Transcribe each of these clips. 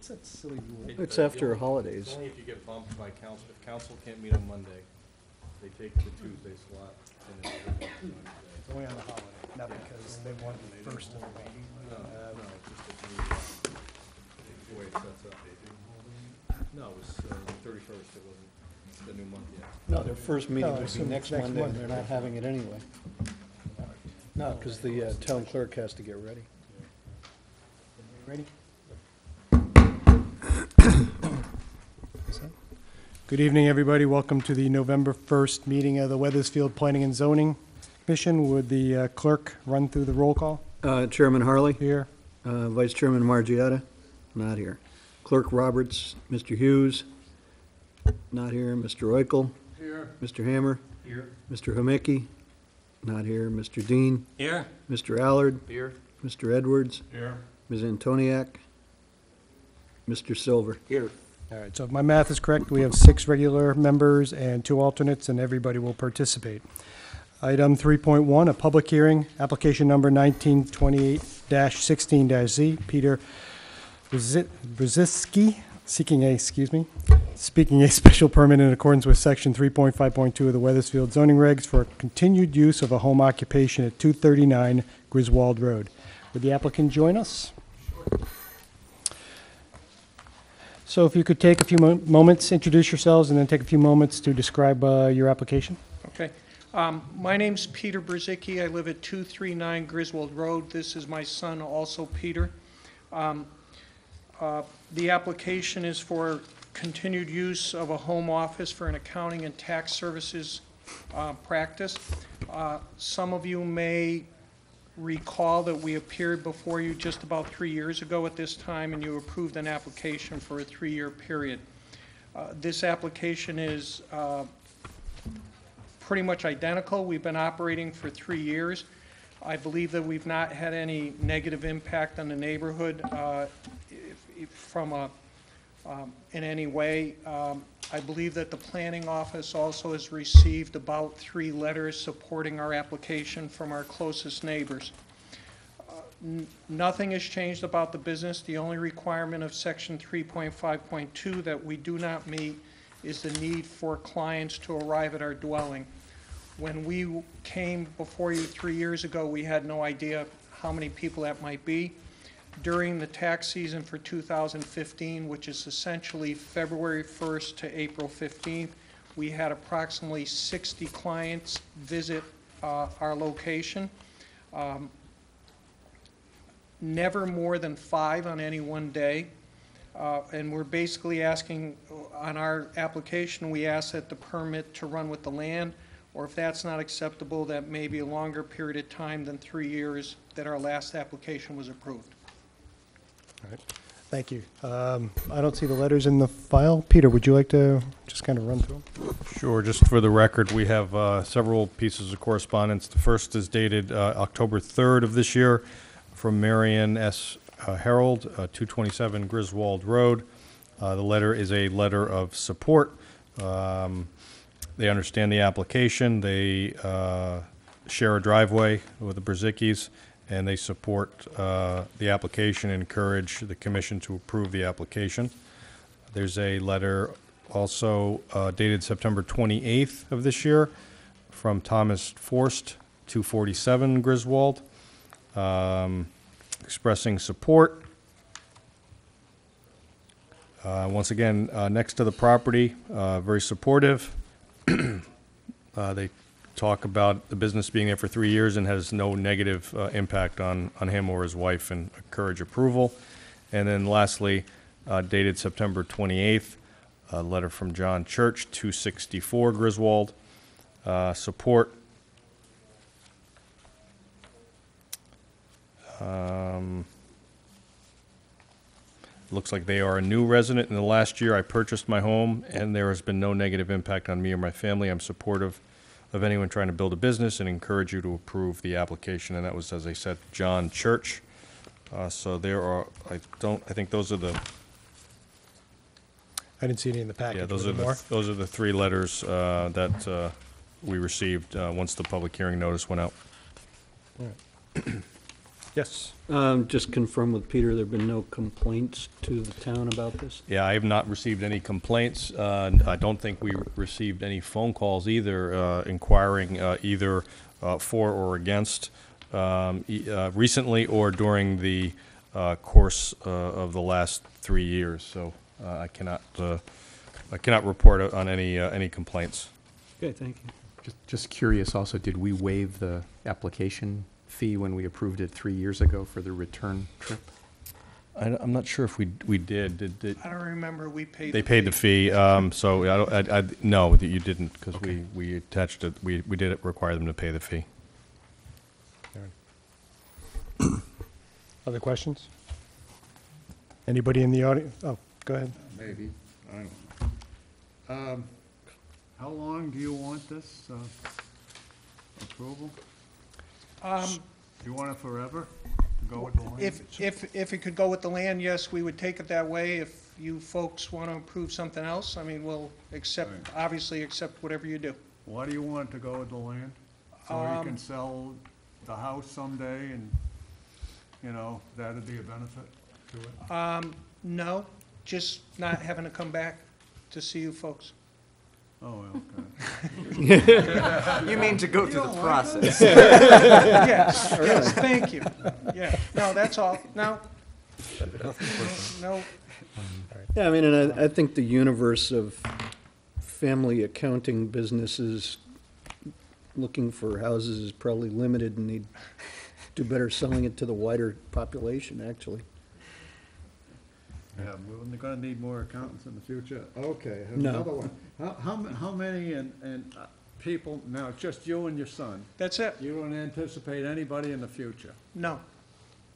What's that silly rule? It's after holidays. Only if you get bumped by council, if council can't meet on Monday, they take the Tuesday slot. and then they go on Wednesday. It's only on the holiday, not because they want the first of the meeting. No, Uh, no, it's just a new, uh, the way it sets up. No, it was uh, the thirty-first, it wasn't the new month yet. No, their first meeting No, would it's be next next Monday, and they're not having it anyway. No, because the uh, town clerk has to get ready. Ready? Good evening, everybody. Welcome to the November 1st meeting of the Wethersfield Planning and Zoning Commission. Would the uh, clerk run through the roll call Uh, Chairman Harley, here? uh, Vice Chairman Margiotta, not here. Clerk Roberts, Mr. Hughes, not here. Mr. Oikel. Here. Mr. Hammer. Here. Mr. Homicki, not here. Mr. Dean, Here. Mr. Allard, Here. Mr. Edwards, Here. Ms. Antoniak, Mr. Silver. Here. All right, so if my math is correct, we have six regular members and two alternates, and everybody will participate. Item 3.1, a public hearing, application number 1928-16-Z. Peter Brzezinski, seeking a, excuse me, speaking a special permit in accordance with section 3.5.2 of the Wethersfield zoning regs for continued use of a home occupation at 239 Griswold Road. Would the applicant join us? So if you could take a few mo- moments, introduce yourselves, and then take a few moments to describe uh, your application. Okay. Um, My name's Peter Brzezicki. I live at 239 Griswold Road. This is my son, also Peter. Um, uh, The application is for continued use of a home office for an accounting and tax services uh, practice. Uh, Some of you may recall that we appeared before you just about three years ago at this time, and you approved an application for a three-year period. Uh, This application is uh, pretty much identical. We've been operating for three years. I believe that we've not had any negative impact on the neighborhood uh, if- if from a, um, in any way. Um, I believe that the planning office also has received about three letters supporting our application from our closest neighbors. Uh, Nothing has changed about the business. The only requirement of section 3.5.2 that we do not meet is the need for clients to arrive at our dwelling. When we came before you three years ago, we had no idea how many people that might be. During the tax season for 2015, which is essentially February 1st to April 15th, we had approximately 60 clients visit uh, our location. Um, Never more than five on any one day. Uh, And we're basically asking, uh, on our application, we ask that the permit to run with the land, or if that's not acceptable, that may be a longer period of time than three years that our last application was approved. Thank you. Um, I don't see the letters in the file. Peter, would you like to just kind of run through them? Sure, just for the record, we have uh, several pieces of correspondence. The first is dated uh, October 3rd of this year from Marion S. uh, Harold, uh, 227 Griswold Road. Uh, The letter is a letter of support. Um, They understand the application, they uh, share a driveway with the Brzezinskis, and they support uh, the application and encourage the commission to approve the application. There's a letter also uh, dated September 28th of this year from Thomas Forst, 247 Griswold, um, expressing support. Uh, Once again, uh, next to the property, uh, very supportive. Uh, They talk about the business being there for three years and has no negative uh, impact on, on him or his wife and encourage approval. And then lastly, uh, dated September 28th, a letter from John Church, 264 Griswold, uh, support. Um, Looks like they are a new resident. In the last year, I purchased my home, and there has been no negative impact on me or my family. I'm supportive of anyone trying to build a business and encourage you to approve the application. And that was, as I said, John Church. Uh, So there are, I don't, I think those are the, I didn't see any in the package. yeah, those Were are there more? the, those are the three letters uh, that uh, we received uh, once the public hearing notice went out. Yes. Um, Just confirm with Peter, there have been no complaints to the town about this? Yeah, I have not received any complaints. Uh, I don't think we received any phone calls either uh, inquiring uh, either uh, for or against um, e- uh, recently or during the uh, course uh, of the last three years. So uh, I cannot, uh, I cannot report on any, uh, any complaints. Okay, thank you. Just- Just curious also, did we waive the application fee when we approved it three years ago for the return trip? I, am not sure if we, we did, did, did, I don't remember, we paid. they paid the fee, um, so I don't, I, I, no, that you didn't, because we, we attached it, we, we did require them to pay the fee. Other questions? Anybody in the audience? Oh, go ahead. Maybe, I don't know. Um, How long do you want this uh, approval? Um, Do you want it forever to go with the land? If, if, if it could go with the land, yes, we would take it that way. If you folks want to approve something else, I mean, we'll accept, Right. obviously accept whatever you do. Why do you want it to go with the land? So you um, can sell the house someday and, you know, that'd be a benefit to it? Um, no, just not having to come back to see you folks. Oh, okay. You mean to go through the process? Yes, yes, thank you. Yeah, no, that's all. No. No, Yeah, I mean, and I, I think the universe of family accounting businesses looking for houses is probably limited and need do better selling it to the wider population, actually. Yeah, we're gonna need more accountants in the future. Okay, No. another one. How, how, ma- how many and, and uh, people, now, it's just you and your son? that's it. You don't anticipate anybody in the future? No.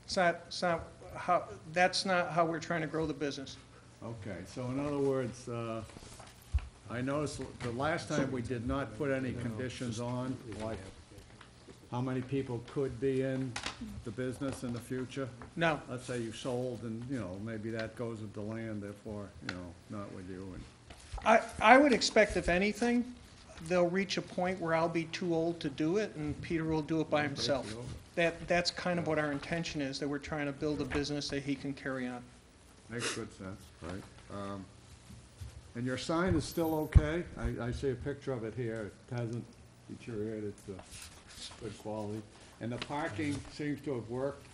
It's not, it's not how, that's not how we're trying to grow the business. Okay, so in other words, uh, I noticed the last time we did not put any conditions on, like how many people could be in the business in the future. No, Let's say you sold and, you know, maybe that goes with the land, therefore, you know, not with you. and I, I would expect if anything, they'll reach a point where I'll be too old to do it and Peter will do it by himself. That, that's kind of what our intention is, that we're trying to build a business that he can carry on. Makes good sense, right? Um, And your sign is still okay? I, I see a picture of it here. It hasn't deteriorated. Uh, good quality. And the parking seems to have worked.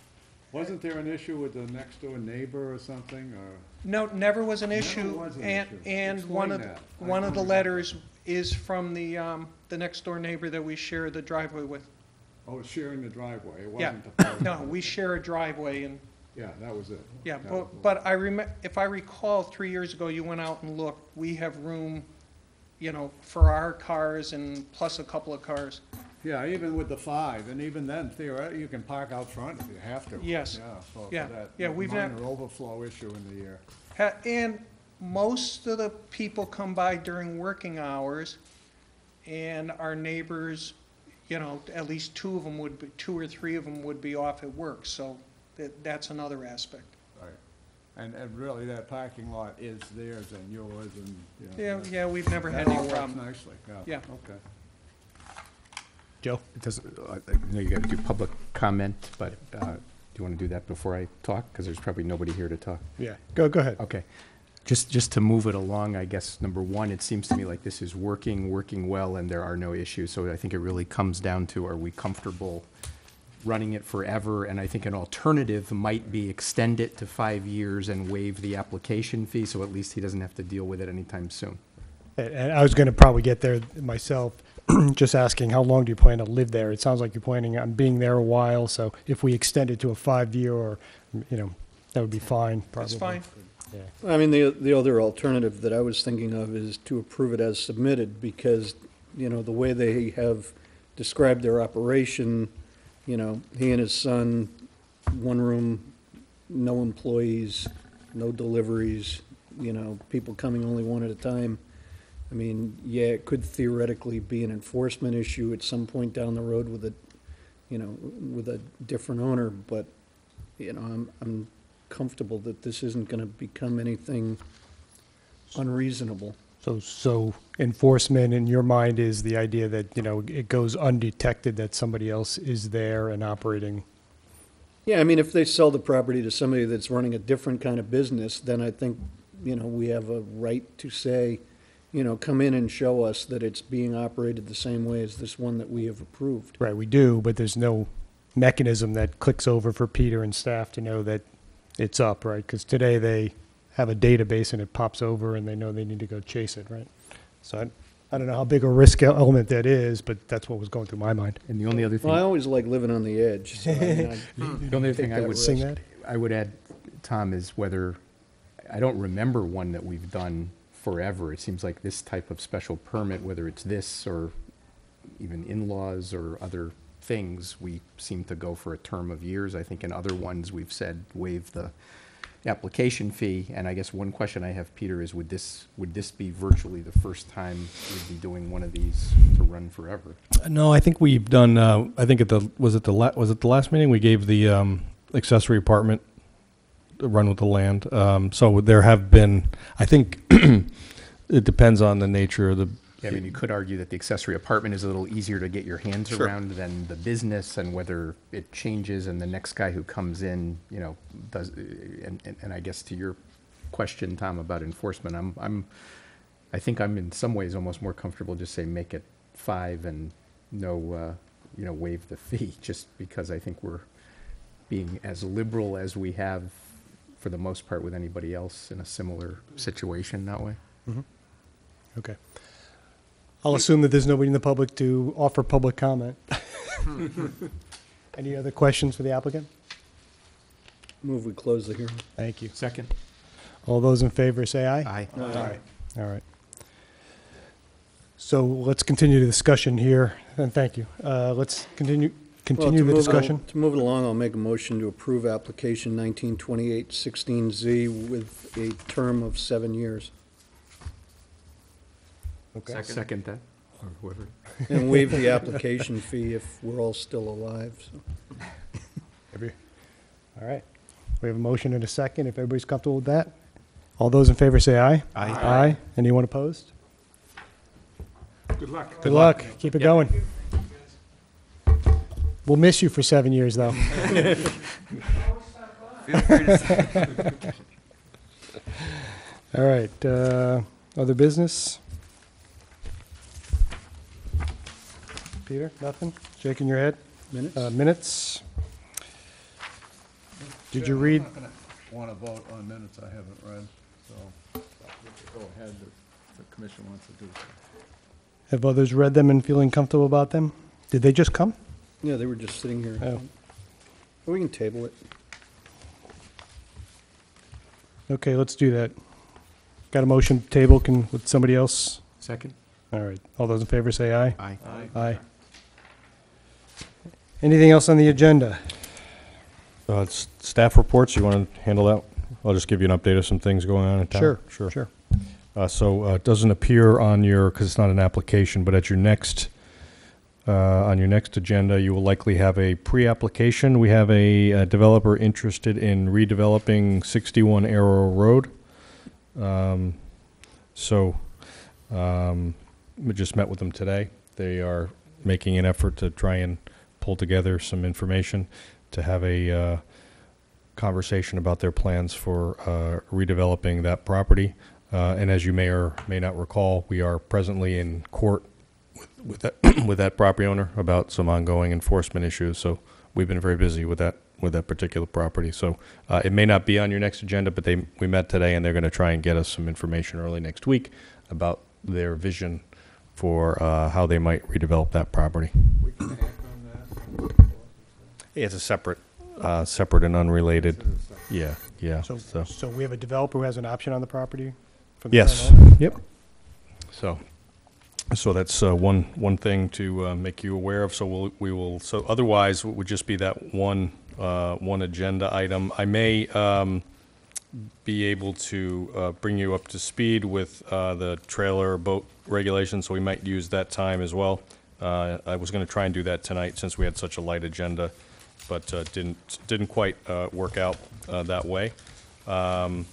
Wasn't there an issue with the next door neighbor or something, or? No, never was an Never issue. was an And, issue. and one of, that. I one of the don't letters is from the, um, the next door neighbor that we share the driveway with. Oh, sharing the driveway. It Yeah, wasn't the parking. no, we share a driveway and, Yeah, that was it. yeah, That was but, but I remem, if I recall, three years ago, you went out and looked, we have room, you know, for our cars and plus a couple of cars. Yeah, even with the five, and even then theoretically, you can park out front if you have to. Yes. Yeah, for for Yeah, that yeah, we've not- minor overflow issue in the year. Ha- And most of the people come by during working hours, and our neighbors, you know, at least two of them would be, two or three of them would be off at work, so that, that's another aspect. Right. And, and really, that parking lot is theirs and yours and, you know. Yeah, yeah, we've never had That all any works problem. nicely, yeah. Yeah. Okay. Joe? It does, uh, I know you got to do public comment, but uh, do you want to do that before I talk? Because there's probably nobody here to talk. Yeah, go, go ahead. Okay. Just, just to move it along, I guess, number one, it seems to me like this is working, working well, and there are no issues. So I think it really comes down to, are we comfortable running it forever? And I think an alternative might be extend it to five years and waive the application fee, so at least he doesn't have to deal with it anytime soon. And- And I was going to probably get there myself, just asking, how long do you plan to live there? It sounds like you're planning on being there a while, so if we extend it to a five-year or, you know, that would be fine, probably. That's fine. Yeah. I mean, the, the other alternative that I was thinking of is to approve it as submitted, because, you know, the way they have described their operation, you know, he and his son, one room, no employees, no deliveries, you know, people coming only one at a time. I mean, yeah, it could theoretically be an enforcement issue at some point down the road with a, you know, with a different owner, but, you know, I'm, I'm comfortable that this isn't gonna become anything unreasonable. So, so enforcement in your mind is the idea that, you know, it goes undetected that somebody else is there and operating Yeah, I mean, if they sell the property to somebody that's running a different kind of business, then I think, you know, we have a right to say, you know, come in and show us that it's being operated the same way as this one that we have approved. Right, we do, but there's no mechanism that clicks over for Peter and staff to know that it's up, right? Because today they have a database and it pops over and they know they need to go chase it, right? So I, I don't know how big a risk element that is, but that's what was going through my mind. And the only other Well, I always like living on the edge, so I mean, I- the only other thing I that would, risk. Sing that? I would add, Tom, is whether, I don't remember one that we've done forever. It seems like this type of special permit, whether it's this or even in-laws or other things, we seem to go for a term of years. I think in other ones, we've said waive the application fee. And I guess one question I have, Peter, is would this, would this be virtually the first time we'd be doing one of these to run forever? No, I think we've done, uh, I think at the, was it the la, was it the last meeting? We gave the, um, accessory apartment, run with the land. Um, so there have been, I think, it depends on the nature of the, Yeah, I mean, you could argue that the accessory apartment is a little easier to get your hands Sure. around than the business, and whether it changes and the next guy who comes in, you know, does, and, and, and I guess to your question, Tom, about enforcement, I'm, I'm, I think I'm in some ways almost more comfortable just say make it five and no, uh, you know, waive the fee, just because I think we're being as liberal as we have for the most part with anybody else in a similar situation that way. Okay. I'll assume that there's nobody in the public to offer public comment. Any other questions for the applicant? move we close the hearing. Thank you. Second? All those in favor say aye. Aye. Aye. All right. So let's continue the discussion here, and thank you. Uh, Let's continue, Well, continue to the move it al- discussion. To move it along, I'll make a motion to approve application 1928-16Z with a term of seven years. Okay. Second that, or whoever. And waive the application fee if we're all still alive, so. Every- All right. We have a motion and a second, if everybody's comfortable with that. All those in favor say aye. Aye. Aye. Anyone opposed? Good luck. Good luck. Keep it going. We'll miss you for seven years, though. All right, uh, other business? Peter, nothing? Shaking your head? Minutes? Uh, Minutes? Did you read? I'm not gonna wanna vote on minutes I haven't read, so go ahead if the commission wants to do so. Have others read them and feeling comfortable about them? Did they just come? Yeah, they were just sitting here. Oh. We can table it. Okay, let's do that. Got a motion to table, can, would somebody else? Second? All right, all those in favor say aye. Aye. Aye. Anything else on the agenda? uh, s- staff reports. You want to handle that? I'll just give you an update of some things going on in town. Sure, Sure. sure. Uh, So uh, it doesn't appear on your, because it's not an application, but at your next, uh, on your next agenda, you will likely have a pre-application. We have a developer interested in redeveloping 61 Arrow Road. Um, So um, we just met with them today. They are making an effort to try and pull together some information to have a uh, conversation about their plans for uh, redeveloping that property. Uh, And as you may or may not recall, we are presently in court with- that, with that property owner about some ongoing enforcement issues. So we've been very busy with that, with that particular property. So uh, it may not be on your next agenda, but they, we met today and they're going to try and get us some information early next week about their vision for uh, how they might redevelop that property. We can act on that. It's a separate, uh, separate and unrelated, Consider it separate. yeah, yeah. So, So, so we have a developer who has an option on the property? from the yes, yep. So, so that's uh, one, one thing to uh, make you aware of. So we'll, we will, so otherwise, it would just be that one, uh, one agenda item. I may um, be able to uh, bring you up to speed with uh, the trailer boat regulations, so we might use that time as well. Uh, I was going to try and do that tonight since we had such a light agenda, but didn't, didn't quite work out that way. Um,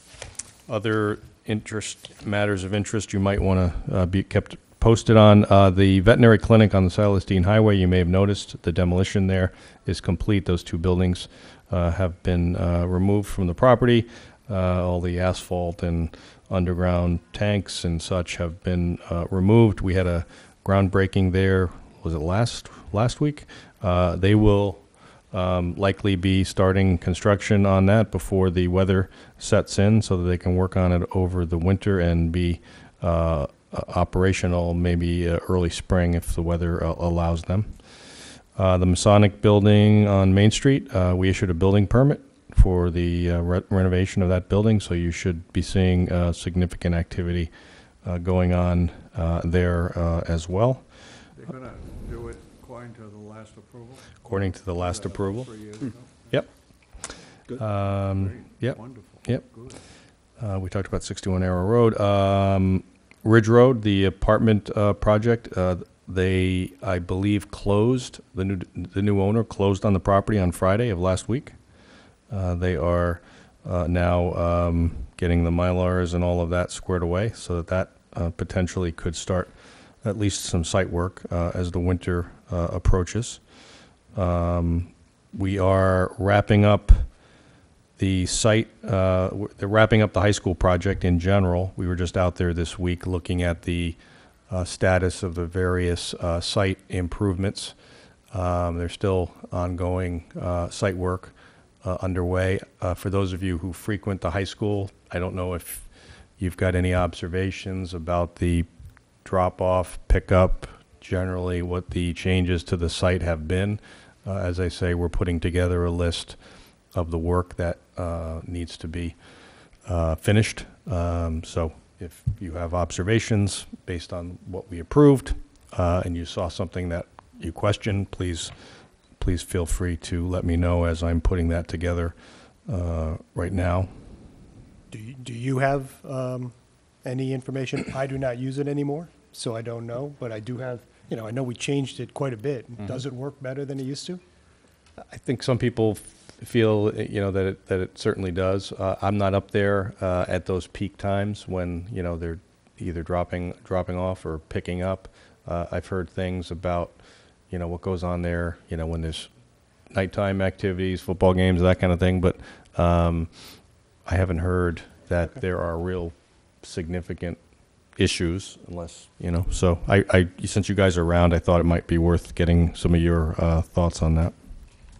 Other interest, matters of interest you might want to be kept posted on, uh, the veterinary clinic on the Silas Deane Highway, you may have noticed the demolition there is complete. Those two buildings uh, have been uh, removed from the property. Uh, All the asphalt and underground tanks and such have been uh, removed. We had a groundbreaking there, was it last, last week? Uh, They will um, likely be starting construction on that before the weather sets in so that they can work on it over the winter and be uh, operational maybe uh, early spring if the weather uh, allows them. Uh, The Masonic Building on Main Street, uh, we issued a building permit for the uh, re- renovation of that building, so you should be seeing uh, significant activity uh, going on uh, there uh, as well, They're gonna do it according to the last approval? according to the last approval. Three years ago? Yep. Good. Um, Great, yep. Wonderful. Yep. Good. Uh, We talked about 61 Arrow Road. Um, Ridge Road, the apartment uh, project, uh, they, I believe, closed, the new, the new owner closed on the property on Friday of last week. Uh, They are uh, now um, getting the Mylars and all of that squared away, so that that uh, potentially could start at least some site work uh, as the winter uh, approaches. Um, We are wrapping up the site, uh, they're wrapping up the high school project in general. We were just out there this week looking at the uh, status of the various uh, site improvements. Um, There's still ongoing uh, site work uh, underway. Uh, For those of you who frequent the high school, I don't know if you've got any observations about the drop-off, pickup, generally what the changes to the site have been. Uh, As I say, we're putting together a list of the work that uh, needs to be uh, finished. Um, So if you have observations based on what we approved, uh, and you saw something that you questioned, please, please feel free to let me know as I'm putting that together uh, right now. Do you, do you have um, any information? I do not use it anymore, so I don't know, but I do have, you know, I know we changed it quite a bit. Does it work better than it used to? I think some people feel, you know, that it, that it certainly does. Uh, I'm not up there uh, at those peak times when, you know, they're either dropping, dropping off or picking up. Uh, I've heard things about, you know, what goes on there, you know, when there's nighttime activities, football games, that kind of thing, but um, I haven't heard that there are real significant issues unless, you know, so I, I, since you guys are around, I thought it might be worth getting some of your uh, thoughts on that.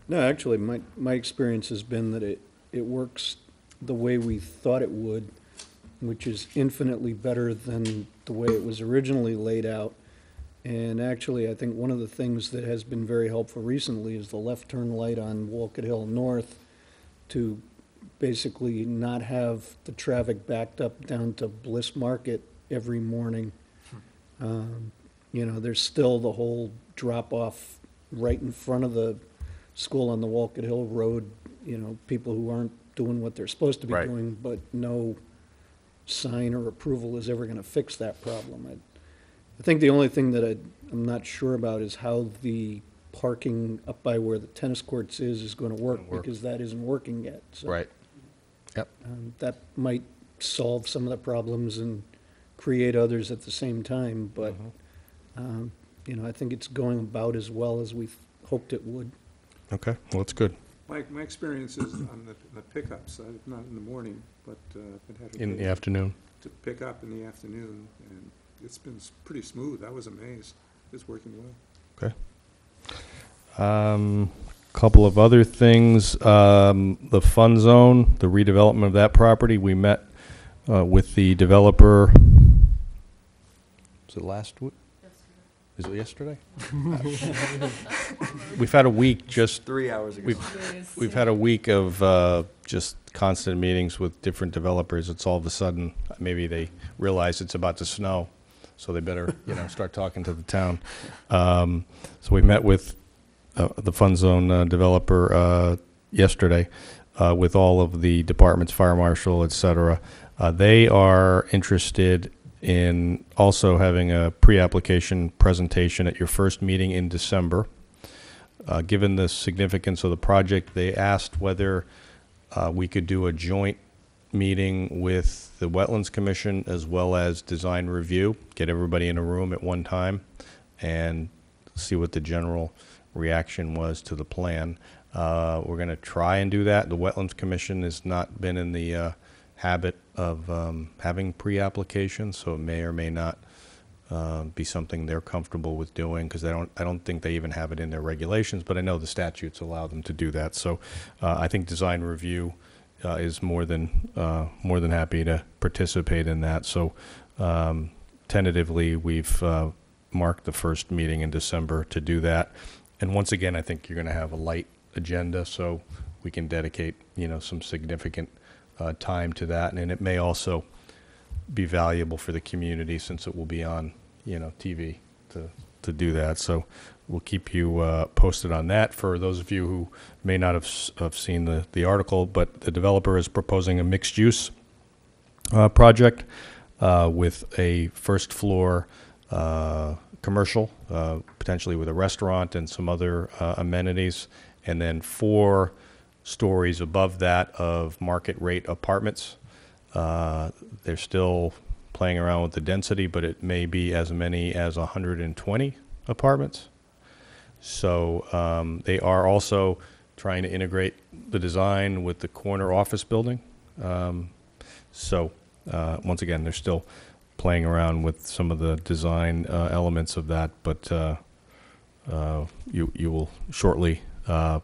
No, actually, my, my experience has been that it, it works the way we thought it would, which is infinitely better than the way it was originally laid out. And actually, I think one of the things that has been very helpful recently is the left turn light on Wolcott Hill North to basically not have the traffic backed up down to Bliss Market every morning. Um, You know, there's still the whole drop-off right in front of the school on the Wolcott Hill Road, you know, people who aren't doing what they're supposed to be Right. doing, but no sign or approval is ever gonna fix that problem. I, I think the only thing that I, I'm not sure about is how the parking up by where the tennis courts is, is gonna work, work. because that isn't working yet, so. Yep. Um, That might solve some of the problems and create others at the same time, but, um, you know, I think it's going about as well as we hoped it would. Okay, well, that's good. My, my experience is on the, the pickups, not in the morning, but, uh, I've had In the afternoon. to pick up in the afternoon, and it's been s- pretty smooth. I was amazed. It's working well. Okay. Um, couple of other things. Um, the fun zone, the redevelopment of that property, we met uh, with the developer. Was it last week? Is it yesterday? We've had a week just Three hours ago. We've, we've had a week of uh, just constant meetings with different developers. It's all of a sudden, maybe they realize it's about to snow, so they better, you know, start talking to the town. Um, So we met with uh, the Fun Zone uh, developer uh, yesterday uh, with all of the departments, fire marshal, et cetera. Uh, They are interested in also having a pre-application presentation at your first meeting in December. Uh, Given the significance of the project, they asked whether uh, we could do a joint meeting with the Wetlands Commission as well as Design Review, get everybody in a room at one time, and see what the general reaction was to the plan. Uh, We're going to try and do that. The Wetlands Commission has not been in the uh, habit of um, having pre-applications, so it may or may not uh, be something they're comfortable with doing, because I don't, I don't think they even have it in their regulations, but I know the statutes allow them to do that. So uh, I think design review uh, is more than, uh, more than happy to participate in that. So um, tentatively, we've uh, marked the first meeting in December to do that. And once again, I think you're going to have a light agenda, so we can dedicate, you know, some significant uh, time to that. And it may also be valuable for the community since it will be on, you know, TV to, to do that. So we'll keep you uh, posted on that. For those of you who may not have, have seen the, the article, but the developer is proposing a mixed-use uh, project uh, with a first floor uh, commercial, uh, potentially with a restaurant and some other uh, amenities, and then four stories above that of market rate apartments. Uh, They're still playing around with the density, but it may be as many as 120 apartments. So um, they are also trying to integrate the design with the corner office building. Um, So, uh, once again, they're still playing around with some of the design uh, elements of that, but uh, uh, you, you will shortly uh,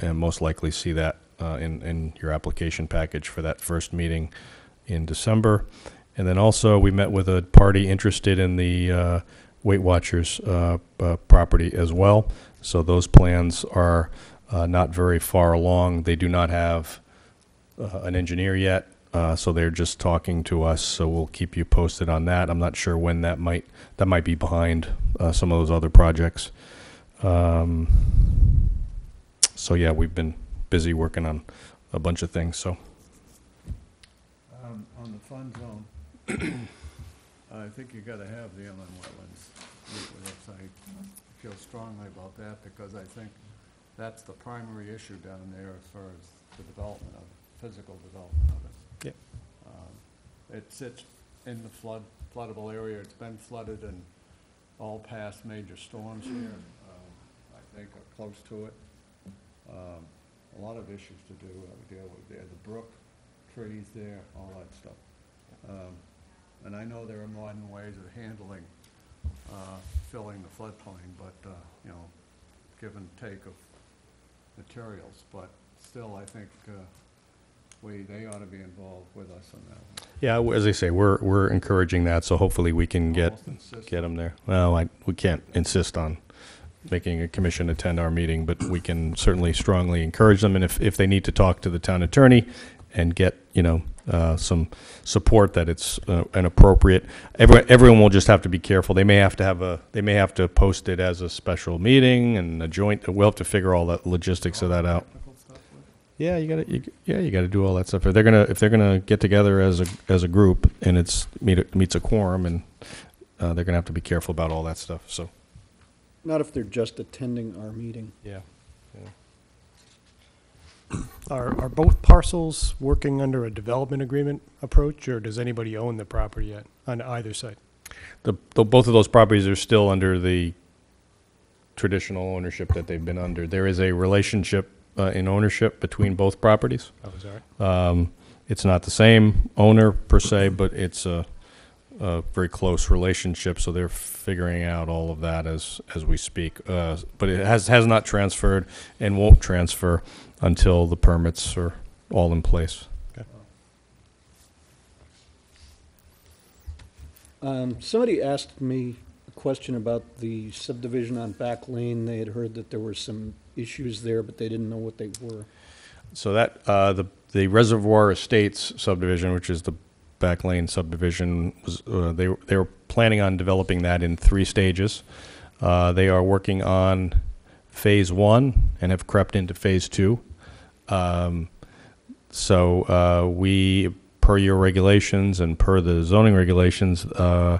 and most likely see that uh, in, in your application package for that first meeting in December. And then also, we met with a party interested in the uh, Weight Watchers uh, uh, property as well. So those plans are uh, not very far along. They do not have uh, an engineer yet, uh, so they're just talking to us, so we'll keep you posted on that. I'm not sure when that might, that might be behind uh, some of those other projects. Um, So yeah, we've been busy working on a bunch of things, so. Um, on the Fun Zone, I think you gotta have the inland wetlands. I feel strongly about that, because I think that's the primary issue down there as far as the development of, physical development of it. Yep. Um, It sits in the flood, floodable area, it's been flooded in all past major storms here, um, I think, are close to it. Um, A lot of issues to do, uh, we deal with there, the brook, trees there, all that stuff. Um, And I know there are modern ways of handling, uh, filling the floodplain, but, uh, you know, give and take of materials, but still, I think, uh, we, they ought to be involved with us on that one. Yeah, w- as I say, we're, we're encouraging that, so hopefully we can get, Almost insist get them there. Well, I, we can't insist on making a commission attend our meeting, but we can certainly strongly encourage them, and if, if they need to talk to the town attorney and get, you know, uh, some support that it's uh, an appropriate, everyone, everyone will just have to be careful. They may have to have a, they may have to post it as a special meeting and a joint, we'll have to figure all that logistics of that out. Yeah, you gotta, yeah, you gotta do all that stuff. If they're gonna, if they're gonna get together as a, as a group and it's, meet, meets a quorum and, uh, they're gonna have to be careful about all that stuff, so. Not if they're just attending our meeting. Yeah. Are, are both parcels working under a development agreement approach, or does anybody own the property yet on either side? The, the, both of those properties are still under the traditional ownership that they've been under. There is a relationship, uh, in ownership between both properties. Oh, is that? Um, it's not the same owner per se, but it's a, a very close relationship, so they're figuring out all of that as, as we speak. Uh, but it has, has not transferred and won't transfer until the permits are all in place. Um, Somebody asked me a question about the subdivision on Back Lane. They had heard that there were some issues there, but they didn't know what they were. So that, uh, the, the Reservoir Estates subdivision, which is the back lane subdivision, was, uh, they, they were planning on developing that in three stages. Uh, they are working on phase one and have crept into phase two. Um, so, uh, we, per your regulations and per the zoning regulations, uh,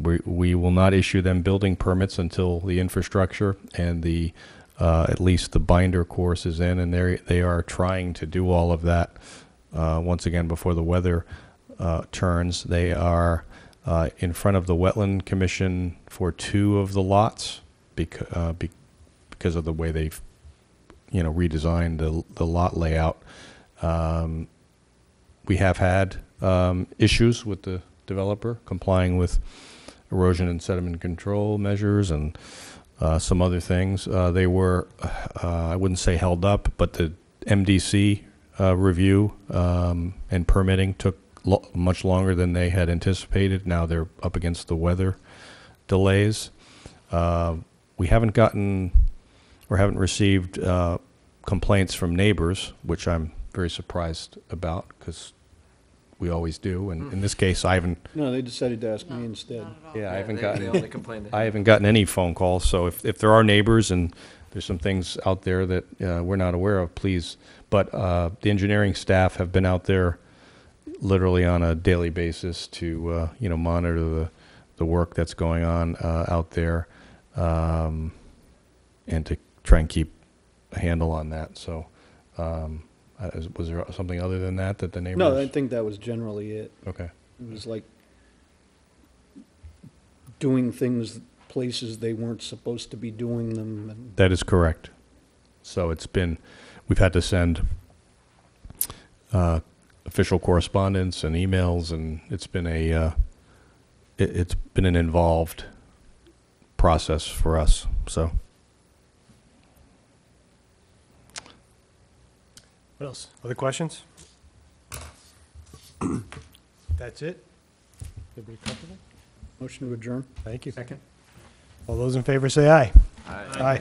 we, we will not issue them building permits until the infrastructure and the, uh, at least the binder course is in, and they they are trying to do all of that. Uh, once again, before the weather uh, turns, they are uh, in front of the wetland commission for two of the lots, because uh, be, because of the way they've you know, redesign the, the lot layout. Um, We have had um, issues with the developer complying with erosion and sediment control measures and uh, some other things. Uh, They were, uh, I wouldn't say held up, but the MDC uh, review um, and permitting took lo- much longer than they had anticipated. Now they're up against the weather delays. Uh, We haven't gotten, or haven't received uh, complaints from neighbors, which I'm very surprised about, because we always do. And in this case, I haven't, No, they decided to ask me instead. yeah, I haven't gotten They only complained. I haven't gotten any phone calls, so if, if there are neighbors and there's some things out there that uh, we're not aware of, please. But uh, the engineering staff have been out there literally on a daily basis to, uh, you know, monitor the, the work that's going on uh, out there um, and to try and keep a handle on that. So um, is- was there something other than that that the neighbors? No, I think that was generally it. Okay. It was like doing things places they weren't supposed to be doing them, and That is correct. So it's been, we've had to send uh, official correspondence and emails, and it's been a, uh, it, it's been an involved process for us, so. What else? Other questions? That's it? Everybody comfortable? motion to adjourn. Thank you. Second? All those in favor say aye. Aye. Aye.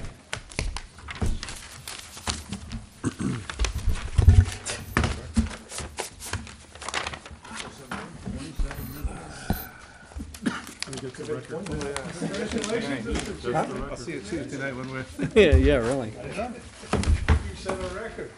I'll see you Tuesday night when we're. Yeah, yeah, really. You set a record.